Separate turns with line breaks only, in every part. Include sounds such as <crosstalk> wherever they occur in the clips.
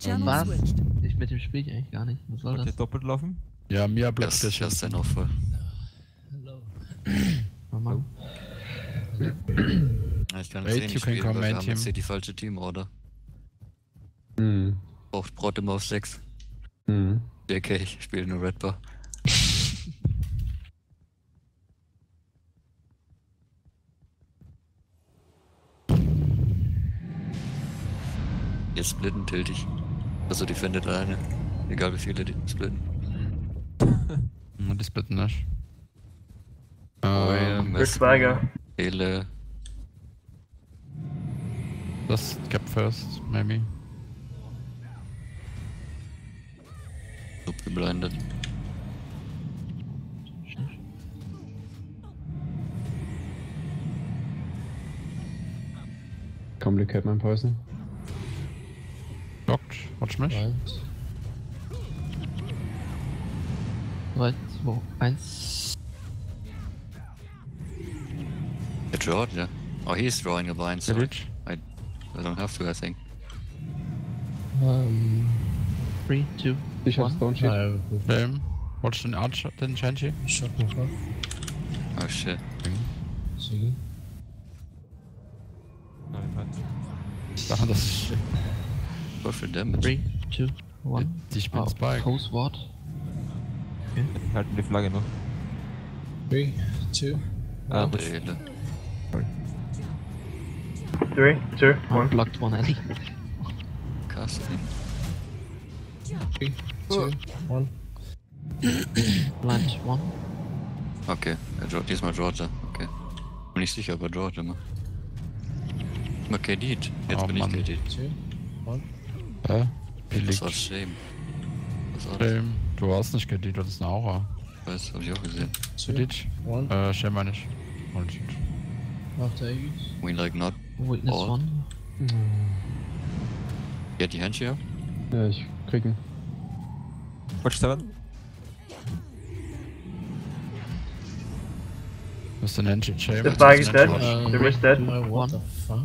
Channel
Was?
switched.
Ich mit dem spiel ich eigentlich gar nicht. Was soll
Wollt ihr
das?
doppelt laufen?
Ja, Mia bleibt
Just,
gleich
just
hinten.
an offer.
Oh Mann.
Ja, Ich kann
Wait,
es eh
you
nicht
can
spielen, weil wir haben jetzt hier die falsche Teamorder.
Hm.
Braucht Brot immer auf 6.
Hm.
JK, ich spiele nur Red Bar. <laughs> Jetzt splitten tilt ich. Also defendet eine. Egal wie viele die splitten. <laughs>
Hm, Die splitten nicht.
Oh ja,
Ähm,
Messi,
Swagger.
Hele.
das Cap first, maybe.
Super geblindet.
Complicate mein Poison.
Blocked, watch mich.
Eins.
3, 2, 1.
Er drawed, yeah. Oh, he's drawing a blind, so
Delete.
I, I don't have to, I think.
Ähm,
3, 2,
Ich hab
1.
Stone Sheet.
nein,
Film. Watch den Archer, den Chanchi.
Schatten drauf.
Oh shit.
Siegen.
Nein, nein.
Sachen, das ist.
Voll viel Damage.
3, 2, 1.
Die spielen Spike.
Close Ward.
Die halten die Flagge noch.
3, 2,
Ah,
Und
das-
Hele.
Three, two,
One
one.
blocked, one alley.
Casting.
3, 2, 1.
Blind, 1.
Okay, diesmal Georgia. Okay. Bin nicht sicher, aber Georgia immer. Mal KD. Jetzt
Oh,
bin ich
Mann.
2, 1.
Hä? Wie
Das war? Shame. Was war das?
Film. Du hast nicht gedit, das ist eine Aura.
Weiß, hab ich auch gesehen.
2,
Gedit?
1.
Äh, Shame meine ich. Und
After Aegis.
We like not.
Weakness,
Oh.
1.
Get die Hand hier.
Ja, ich krieg ihn.
Watch 7.
Was ist denn Engine Shame?
The
Das
flag
ist
is dead.
Engine Watch.
The wrist dead.
Uh, what the fuck?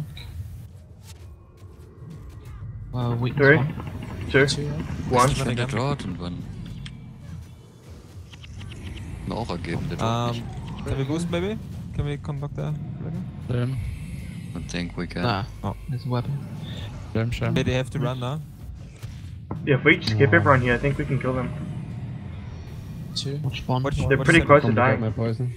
Uh, weakness,
Three,
1.
two,
2,
one.
Ich der drawt und wann? Eine Aura geben, der
Um, can we boost maybe? Can we conduct the Flagge?
Film.
I think we can.
Nah.
Oh.
There's a weapon.
Film, Shame.
Maybe they have to run now.
Yeah, if we skip everyone here, I think we can kill them.
2.
Watch, 1.
Watch-
They're pretty
seven.
close to dying.
my Poison.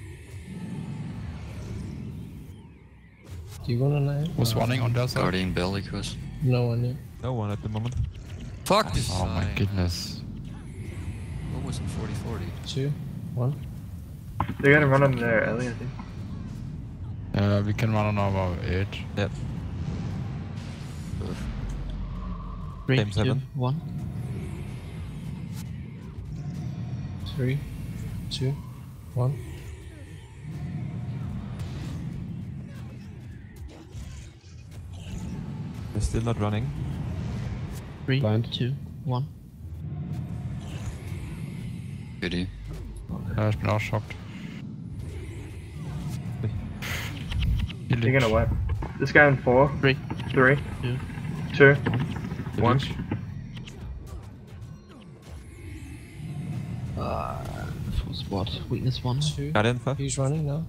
Do you wanna know?
Who's running on their side?
Guardian Bellicus.
No one yet.
No one at the moment.
Fuck oh this
Oh my goodness.
What was it, 40 40?
2, 1.
They're gonna run on their alley, I think.
Uh, we can run on our edge.
Yep.
3,
Same
2,
seven.
2, 1.
They're still not running.
3,
Blind.
2, 1.
KD.
Ja, ich bin auch schockt.
They're gonna what? This guy in four,
3,
three,
2,
two, one.
Uh, full spot. Weakness 1.
2.
Guardian 5.
He's running now.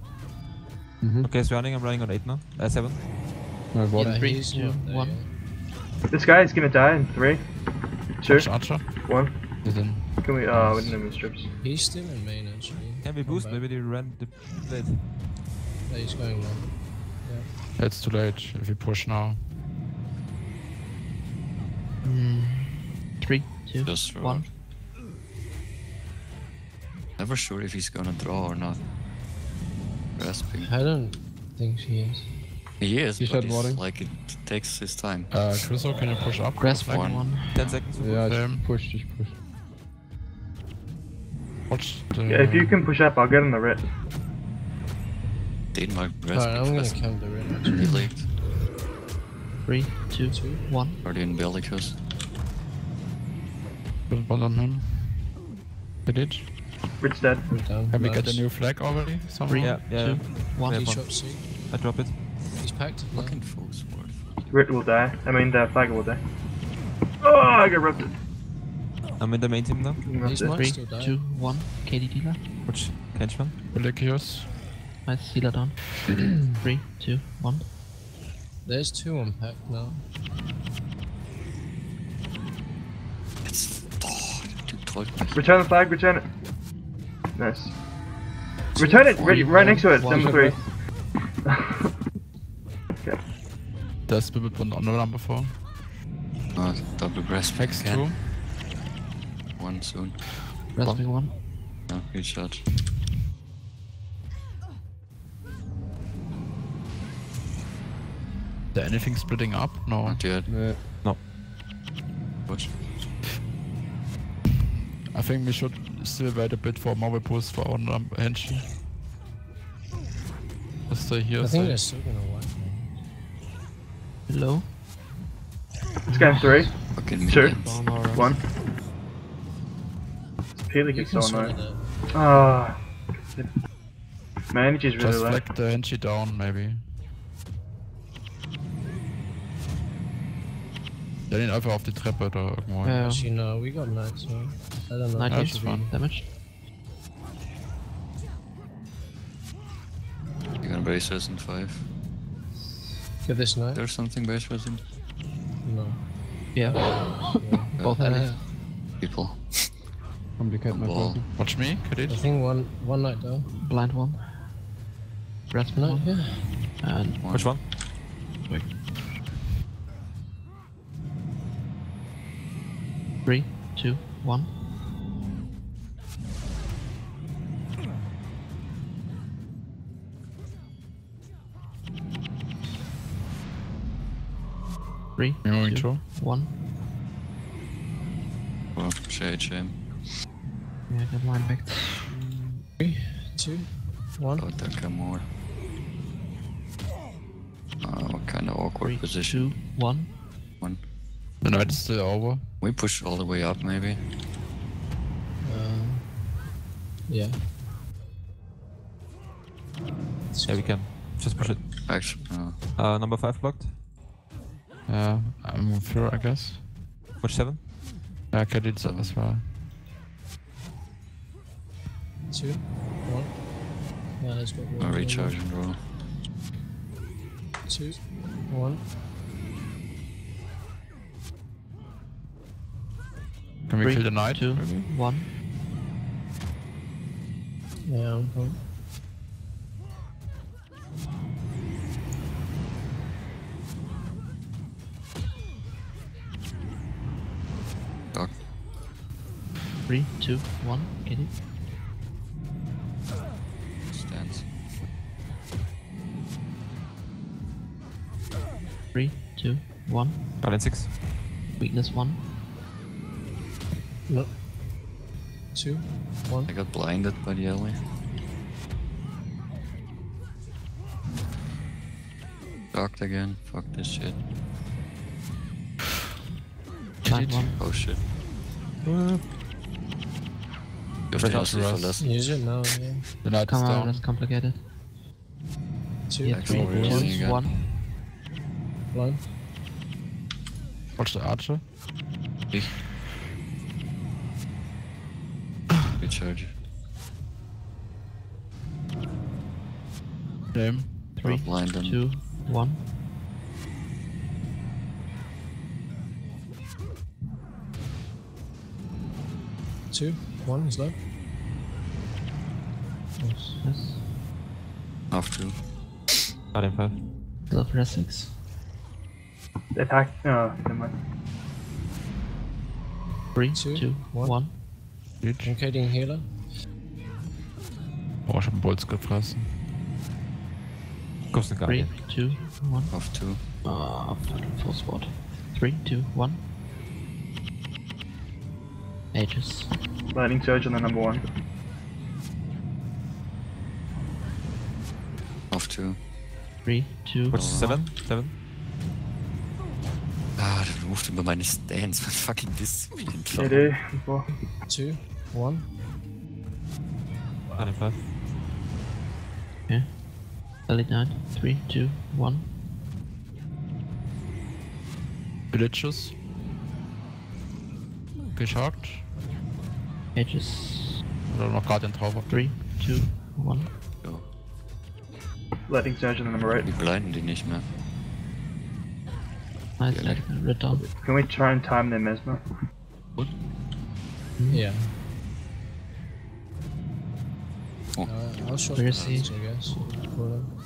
Mhm.
Okay, he's running. I'm running on 8 now. Uh, 7.
My ward.
Yeah,
three,
he's
two,
not there
one.
This guy is gonna die in three, two,
Watch Archer.
one.
Die sind.
Can we? Uh, we didn't have any strips.
He's still in main actually.
Can we
Come
boost?
back.
Maybe they ran the blade.
Yeah, he's going now.
It's too late if we push now.
Mm, 3, 2,
Just
1.
out. Never sure if he's gonna draw or not. Grasping.
I don't think he is.
He is,
He
but he's,
warding.
like it takes his time.
Uh, Chriso, can you push up?
Grasp
Like,
1, 1.
10 seconds.
Ja,
Ähm.
ich push, ich push.
Watch the.
Yeah, if you can push up, I'll get on the red.
Denmark
Alright, I'm gonna
rest
count the red actually.
Elite.
Three, two,
Two.
one.
Guardian Bellicus.
Put one on him. Hit it.
Rich dead.
We're down.
Can we
nice.
get a new flag already? Somewhere?
Three,
Yeah, yeah.
two, one.
Yeah,
He
one.
shot C.
I drop it.
He's packed. No.
Fucking full sword.
Rit will die. I mean, the flag will die. Oh, I got rupted.
I'm in the main team now.
He's
Rupted.
might
Three,
still die.
two, one. KD dealer.
Watch Kenchman.
Religious.
Nice that on. <clears throat> Three, two, one.
There's two on pack now.
It's. Oh, du.
Return the flag, return it. Nice. Return it, right, right next to it, number three. <laughs>
There's people put on the number four.
Oh, double grasp.
Hex
again.
two.
One soon.
Rasping one.
No, good shot.
Is there anything splitting up? No.
Not yet.
Yeah.
Push.
I think we should still wait a bit for mobile boost for our number Henshi. Let's stay here.
I think
stay-
they're still gonna wipe.
Below.
Scan three,
Fucking
Sure.
minions.
Down or
one. Peely
You
gets
can
so
swallow
Ah. My energy's really
Just
low.
flag the Henshi down, maybe. Stell ihn einfach auf die Treppe da irgendwo.
Yeah.
Actually, no, we got knights, so I don't know.
Night
That's
hit. Damage.
You're gonna base us in five.
Get this knight.
There's something base resing.
No.
Yeah. <laughs> Both allies.
People.
Complicate my
Ball.
problem.
Watch me,
could
it?
I think one one knight down.
Blind one. Rasping
Knight
one.
yeah.
And
Which one?
Three, two, one. Three,
You're moving
two,
too.
one.
Oh, shade shame.
Yeah, get line back.
Three, two, one.
Thought there come more. Oh, what kind of awkward
Three,
position.
two, one.
One.
The night is still over.
We push all the way up, maybe.
Um, yeah.
Yeah, we can. Just push it.
Actually, uh,
Uh, number five blocked.
Yeah, I'm through, I guess.
Watch seven.
Yeah, Khalid's
Seven.
as well.
Two, one. Yeah, let's go.
no recharge and roll.
Two, one.
Can we
Three,
kill the knight?
two,
maybe?
one.
Yeah, I'm home.
Doc.
Three, two, one. Get it.
Stands.
Three, two, one.
Guardian six.
Weakness one.
No. Two, one.
I got blinded by the alley. Docked again. Fuck this shit. <sighs>
Blind one.
Oh shit.
Uh,
Just
Press
ask
up
for
to
Use it now, yeah.
The knight is
Come on, that's complicated.
Two,
Yeah,
Actually,
three,
we're
two,
using again.
one.
blind.
Watch the archer.
Recharge.
Name.
Three,
blind them.
two, one.
Two, one is low.
Yes, yes.
Off two.
Guardian five.
Love rest six.
Attack. No, never mind.
Three,
Two,
two,
one.
one.
Bitch.
Okay, den Healer.
Oh, ich hab einen Bolz gefressen.
Kommst gar
nicht.
3,
2, 1.
Auf 2.
Ah, full spot. 3, 2, 1. Aegis.
Lightning Surge on the number 1.
Off
2. 3,
2,
What's
7? 7?
Ah, du ruft über meine Stance. Was <laughs> fucking Disziplin.
2. One.
Not in 5.
Okay. Elite nine. Three, two, one.
Villages. Geschockt.
Ages.
Oder noch gerade den drauf.
Three, two, one.
Jo,
Letting Surgeon on the right.
wir blinden die nicht mehr.
Nice,
Yeah.
red down.
Can we try and time their mesmer?
Yeah.
Oh.
Uh, I'll shot
Where
the
is he?
hands, I guess. For them.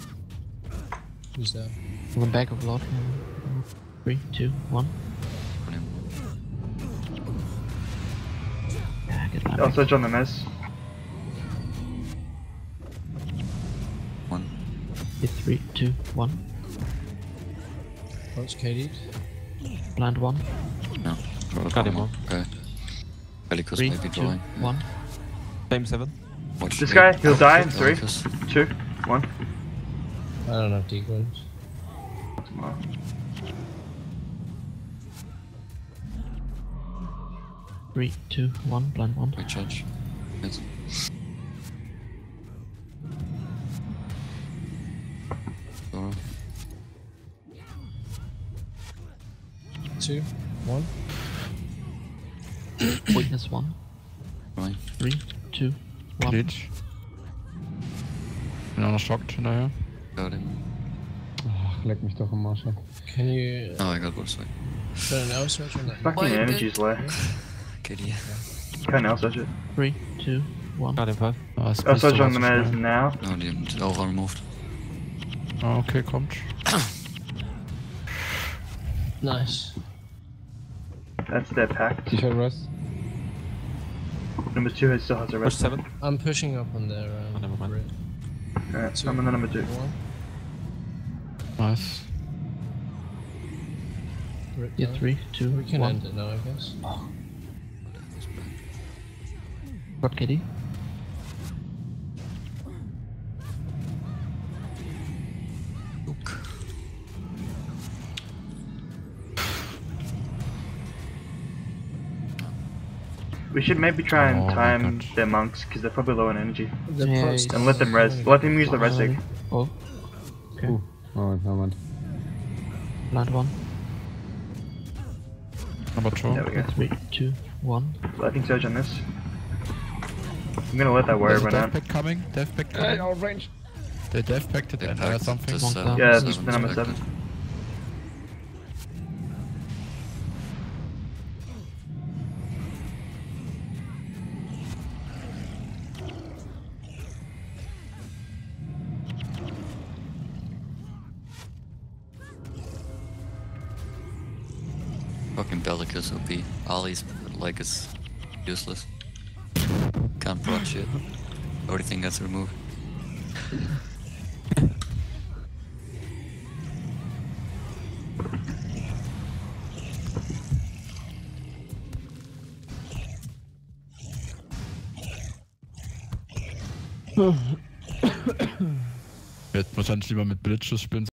Who's that?
One back of Lord. Three, two, one.
Von dem.
Yeah, get my
I'll Surge on the mes.
One.
Hit three, two, one.
Punch KD.
Blind one.
No. Roll
Got him
more.
on.
Okay. Bellicus
Three,
might be
two,
drawing. yeah.
one.
Same 7.
Watch
This
me.
guy, he'll die in
Oh,
three.
Bellicus.
Two. One.
I don't have decoys.
Tomorrow.
Three, two, one. Blind one.
We judge. Yes. Zoro.
Two. One.
Weakness one.
Right.
Three, two, one.
Glitch. Bin auch noch schockt hinterher.
Got him.
Ach, leck mich doch im Arsch. ab.
Can you
Oh, I got one side.
put an L Surge on that?
Fucking energy's low.
KD.
Can't L Surge it.
Three, two, one.
Got in 5.
Ah, es
I'll
bist
on the
was
now.
No, die die overall moved.
meine. Ah, okay, kommt.
Nice.
That's their pact.
T-Shirt rest.
Number two has still has a
Watch
rest.
7.
I'm pushing up on their. Um,
Oh, never mind.
grid.
Alright,
Two.
I'm on the number two.
One.
Nice.
Rip
Yeah,
down.
three, two,
We can
one.
end it now, I guess.
Got KD.
Look.
We should maybe try and
Oh my
time
God.
their monks because they're probably low on energy.
The
Yeah,
procs
And let them res. Let them use the res sig.
Oh. Okay.
Oh, Moment, Moment.
Blind one.
Number two.
There we go.
Three, two, one.
Lightning Surge on this. I'm gonna let that warrior
There's a
run
death
out.
pack coming. Death pack coming.
out range.
They death packed it
They
and uh,
packed
something.
this,
Monk
uh,
down.
Yeah, it's
seven's
the number
back
seven.
Fucking Bellicus OP. Ollie's leg is useless. Can't block shit. Everything gets removed.
Jetzt wahrscheinlich lieber mit Blitzschuss spielen.